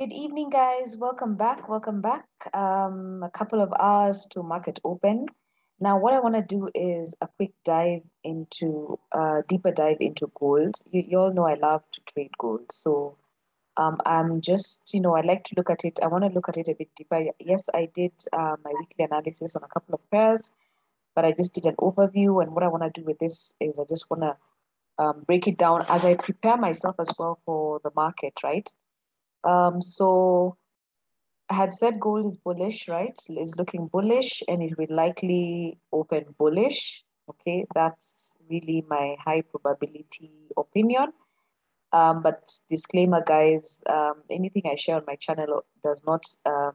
Good evening, guys. Welcome back. Welcome back. Um, a couple of hours to market open. Now, what I want to do is a quick dive into, uh, deeper dive into gold. You, you all know I love to trade gold. So um, I'm just, you know, I like to look at it. I want to look at it a bit deeper. Yes, I did uh, my weekly analysis on a couple of pairs, but I just did an overview. And what I want to do with this is I just want to um, break it down as I prepare myself as well for the market, right? Um, so I had said gold is bullish, right? Is looking bullish and it will likely open bullish. Okay, that's really my high probability opinion. Um, but disclaimer, guys, um, anything I share on my channel does not um,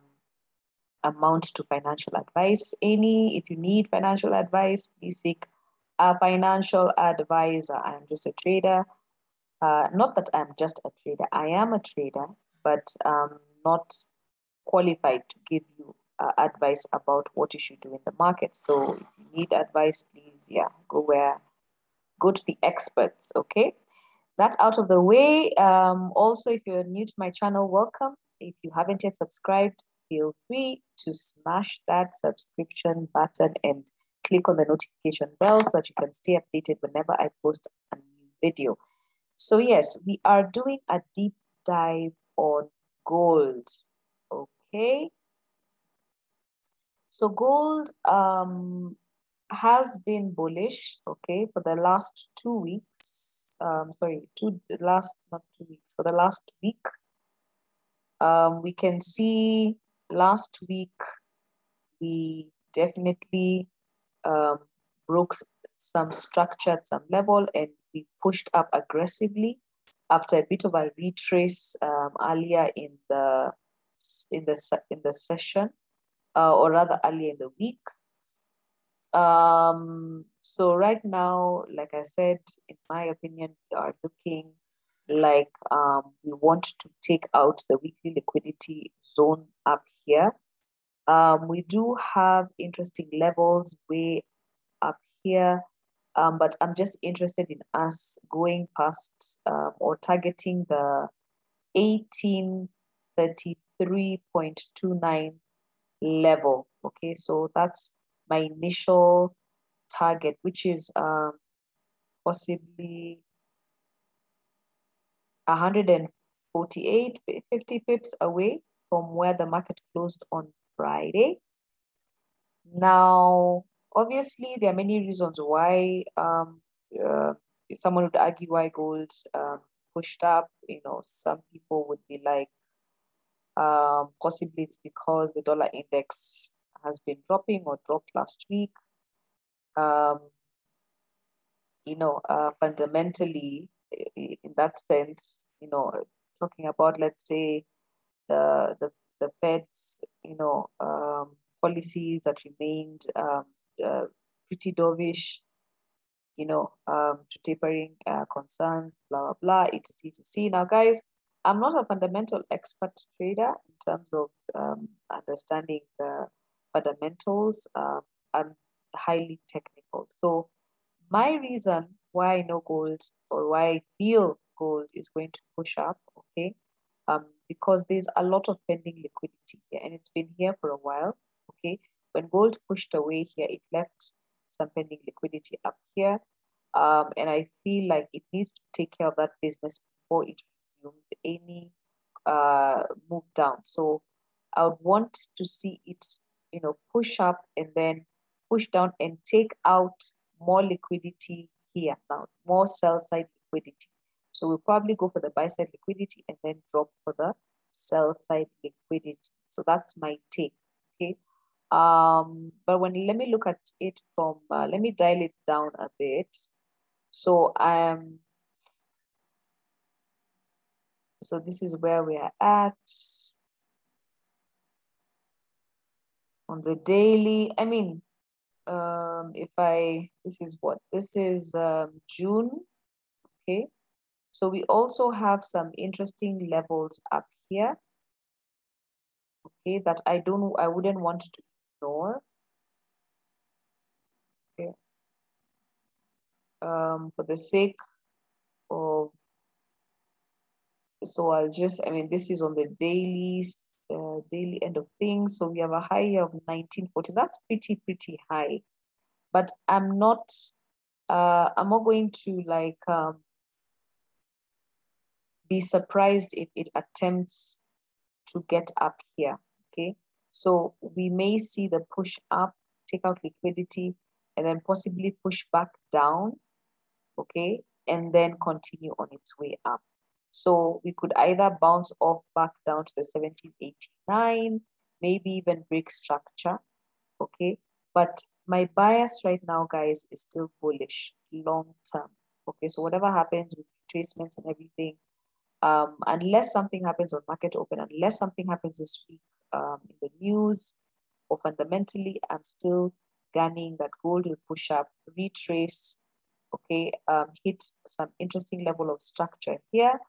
amount to financial advice. Any, if you need financial advice, please seek a financial advisor. I'm just a trader. Uh, not that I'm just a trader, I am a trader, but um, not qualified to give you uh, advice about what you should do in the market. So if you need advice, please, yeah, go where, go to the experts, okay? That's out of the way. Um, also, if you're new to my channel, welcome. If you haven't yet subscribed, feel free to smash that subscription button and click on the notification bell so that you can stay updated whenever I post a new video. So yes, we are doing a deep dive on gold. Okay. So gold um, has been bullish, okay, for the last two weeks. Um, sorry, two last not two weeks for the last week. Um, we can see last week we definitely um, broke some structure at some level and we pushed up aggressively after a bit of a retrace um, earlier in the in the in the session, uh, or rather earlier in the week. Um, so right now, like I said, in my opinion, we are looking like um, we want to take out the weekly liquidity zone up here. Um, we do have interesting levels way up here um, but I'm just interested in us going past um, or targeting the 1833.29 level. Okay, so that's my initial target, which is um, possibly 148, 50 pips away from where the market closed on Friday. Now, obviously there are many reasons why um, uh, someone would argue why gold um, pushed up. You know some people would be like um, possibly it's because the dollar index has been dropping or dropped last week. Um, you know uh, fundamentally in that sense you know talking about let's say the the, the fed's you know um, policies that remained um, uh, pretty dovish, you know, um, to tapering uh, concerns, blah, blah, blah, etc, etc. Now, guys, I'm not a fundamental expert trader in terms of um, understanding the fundamentals. Um, I'm highly technical. So my reason why I know gold or why I feel gold is going to push up, okay, um, because there's a lot of pending liquidity here and it's been here for a while, okay. When gold pushed away here, it left some pending liquidity up here. Um, and I feel like it needs to take care of that business before it resumes any uh, move down. So I would want to see it, you know, push up and then push down and take out more liquidity here now, more sell side liquidity. So we'll probably go for the buy side liquidity and then drop for the sell side liquidity. So that's my take. Okay. Um, but when let me look at it from, uh, let me dial it down a bit. So um, so this is where we are at on the daily. I mean, um, if I, this is what, this is um, June, okay? So we also have some interesting levels up here, okay, that I don't, I wouldn't want to ignore. Okay. Um, for the sake of so I'll just, I mean, this is on the daily, uh, daily end of things. So we have a high of 1940. That's pretty, pretty high. But I'm not, uh, I'm not going to like um, be surprised if it attempts to get up here, okay? So we may see the push up, take out liquidity, and then possibly push back down, okay? And then continue on its way up. So we could either bounce off back down to the 1789, maybe even break structure, okay? But my bias right now, guys, is still bullish long term, okay? So whatever happens with retracements and everything, um, unless something happens on market open, unless something happens this week um, in the news or fundamentally, I'm still gunning that gold will push up, retrace, okay, um, hit some interesting level of structure here,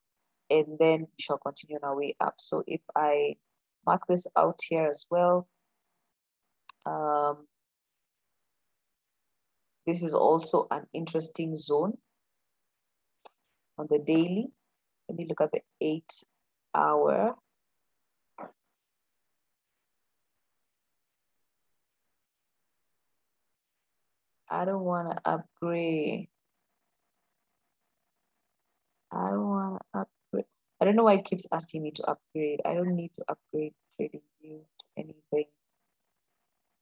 and then we shall continue on our way up. So if I mark this out here as well, um, this is also an interesting zone on the daily. Let me look at the eight hour. I don't want to upgrade. I don't want to upgrade. I don't know why it keeps asking me to upgrade. I don't need to upgrade TradingView to anything.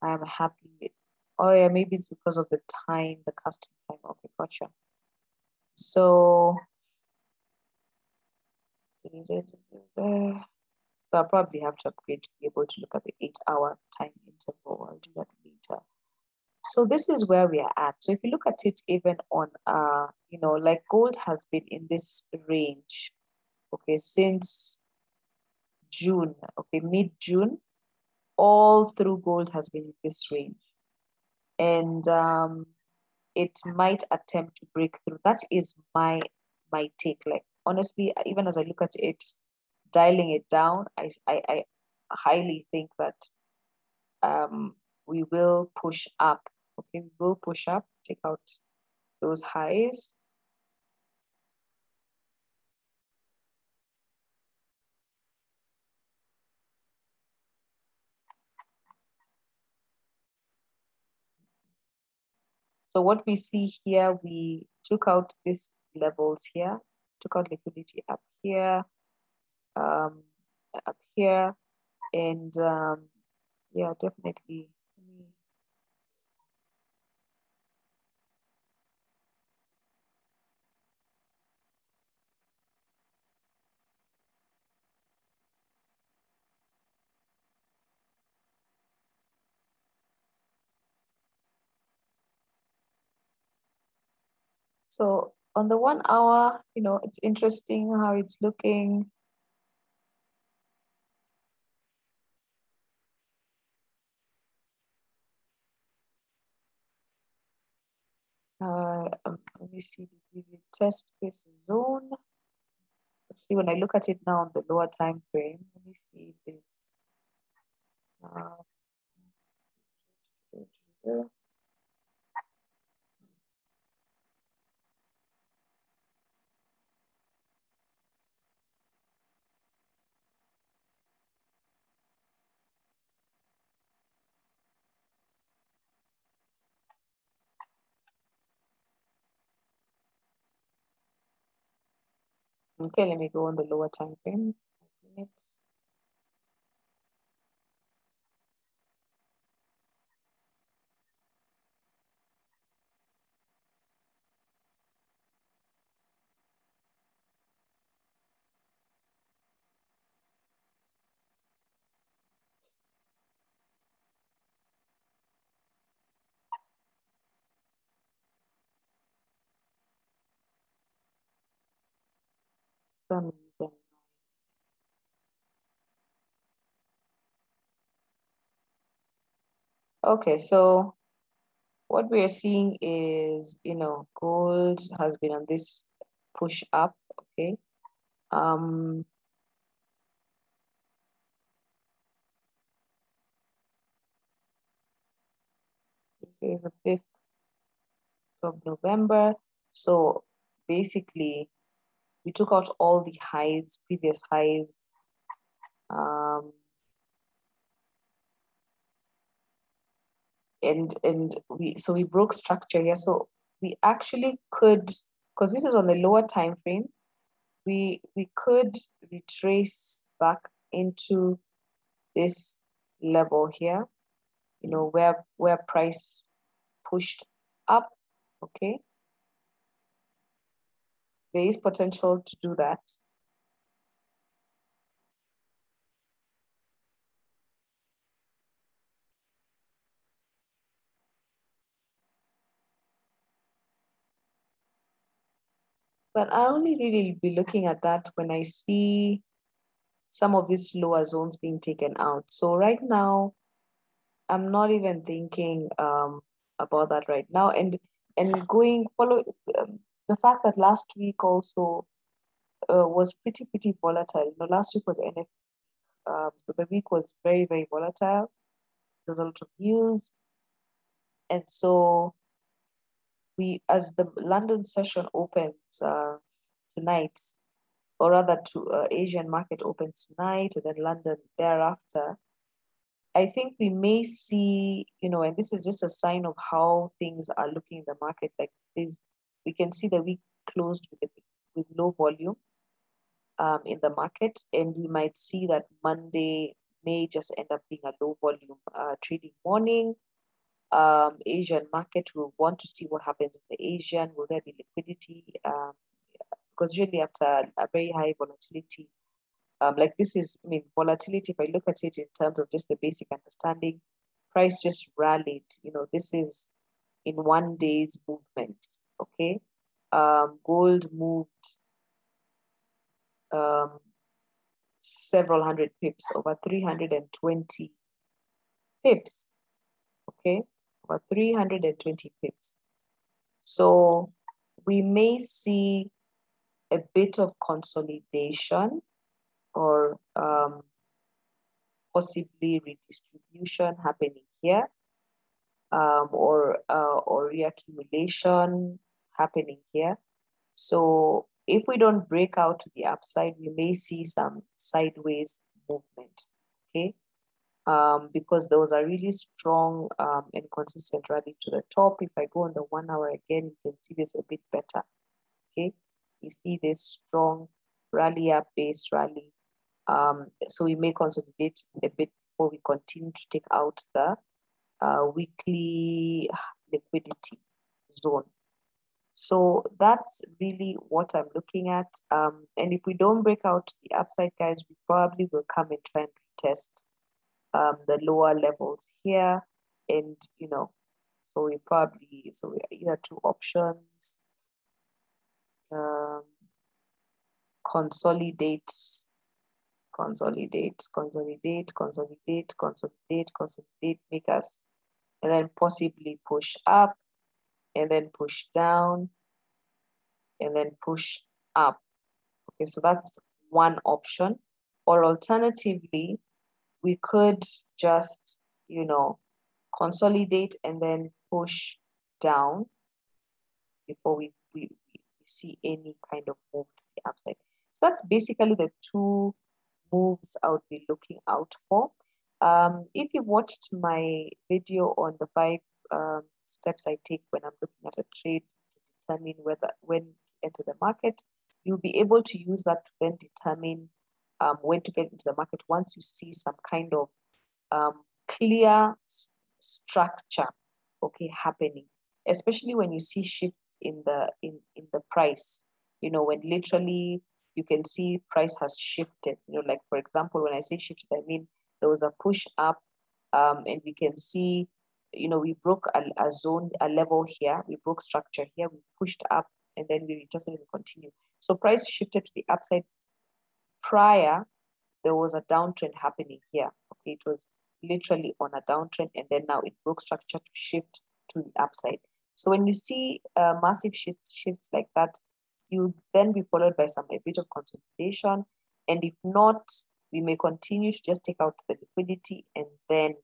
I'm happy. Oh yeah, maybe it's because of the time, the custom time. Okay, gotcha. So, so I'll probably have to upgrade to be able to look at the eight hour time interval. I'll do that later. So this is where we are at. So if you look at it even on, uh, you know, like gold has been in this range, okay, since June, okay, mid-June, all through gold has been in this range. And um, it might attempt to break through. That is my my take. Like honestly, even as I look at it, dialing it down, I I, I highly think that um, we will push up Okay, we will push up, take out those highs. So what we see here, we took out these levels here, took out liquidity up here, um, up here, and um, yeah, definitely So on the one hour, you know, it's interesting how it's looking. Uh, um, let me see, did we test this zone? Actually, when I look at it now on the lower time frame, let me see this. Uh, Okay, let me go on the lower time frame. Minutes. Some reason. Okay, so what we are seeing is, you know, gold has been on this push up, okay? Um, this is the 5th of November. So basically, we took out all the highs, previous highs. Um, and and we so we broke structure here. So we actually could, because this is on the lower time frame, we we could retrace back into this level here, you know, where where price pushed up, okay? There is potential to do that. But I only really be looking at that when I see some of these lower zones being taken out. So right now, I'm not even thinking um, about that right now. And and going follow um, the fact that last week also uh, was pretty pretty volatile. You know, last week was NF, um, so the week was very very volatile. There's a lot of news, and so we as the London session opens uh, tonight, or rather to uh, Asian market opens tonight and then London thereafter, I think we may see, you know, and this is just a sign of how things are looking in the market. Like this, we can see the week closed with, with low volume um, in the market, and we might see that Monday may just end up being a low volume uh, trading morning. Um, Asian market will want to see what happens in the Asian. Will there be liquidity? Um, because usually after a very high volatility, um, like this is, I mean, volatility, if I look at it in terms of just the basic understanding, price just rallied. You know, this is in one day's movement, okay? Um, gold moved um, several hundred pips, over 320 pips, okay? Over 320 pips. So we may see a bit of consolidation or um, possibly redistribution happening here um, or, uh, or reaccumulation happening here. So if we don't break out to the upside, we may see some sideways movement, okay? Um, because there was a really strong um, and consistent rally to the top. If I go on the one hour again, you can see this a bit better, okay? You see this strong rally up base rally. Um, so we may consolidate a bit before we continue to take out the uh, weekly liquidity zone. So that's really what I'm looking at. Um, and if we don't break out the upside, guys, we probably will come and try and test um, the lower levels here. And, you know, so we probably, so we either two options um, consolidate, consolidate, consolidate, consolidate, consolidate, consolidate, make us, and then possibly push up, and then push down, and then push up. Okay, so that's one option. Or alternatively, we could just, you know, consolidate and then push down before we, we, see any kind of move to the upside. So that's basically the two moves I would be looking out for. Um, if you watched my video on the five um, steps I take when I'm looking at a trade to determine whether when to enter the market, you'll be able to use that to then determine um, when to get into the market once you see some kind of um, clear structure okay happening. Especially when you see shifts in the in, in the price you know when literally you can see price has shifted. You know like for example when i say shifted i mean there was a push up um, and we can see you know we broke a, a zone a level here. We broke structure here. We pushed up and then we just didn't continue. So price shifted to the upside. Prior there was a downtrend happening here. Okay it was literally on a downtrend and then now it broke structure to shift to the upside. So when you see uh, massive shifts, shifts like that, you then be followed by some a bit of consolidation. And if not, we may continue to just take out the liquidity and then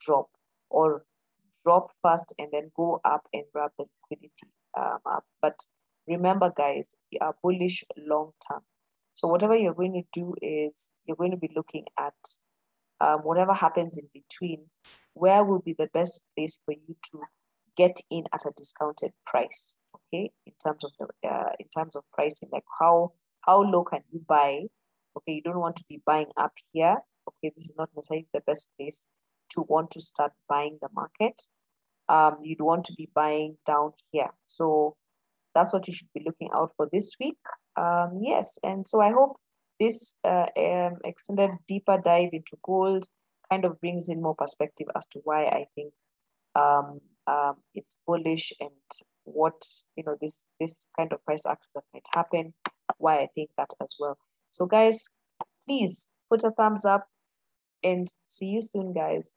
drop or drop first and then go up and grab the liquidity um, up. But remember, guys, we are bullish long term. So whatever you're going to do is you're going to be looking at um, whatever happens in between. Where will be the best place for you to get in at a discounted price? Okay, in terms of the uh, in terms of pricing, like how how low can you buy? Okay, you don't want to be buying up here. Okay, this is not necessarily the best place to want to start buying the market. Um, you'd want to be buying down here. So that's what you should be looking out for this week. Um, yes, and so I hope this uh, um, extended deeper dive into gold kind of brings in more perspective as to why I think um, um, it's bullish and what you know this this kind of price action that might happen. Why I think that as well. So guys, please put a thumbs up and see you soon, guys.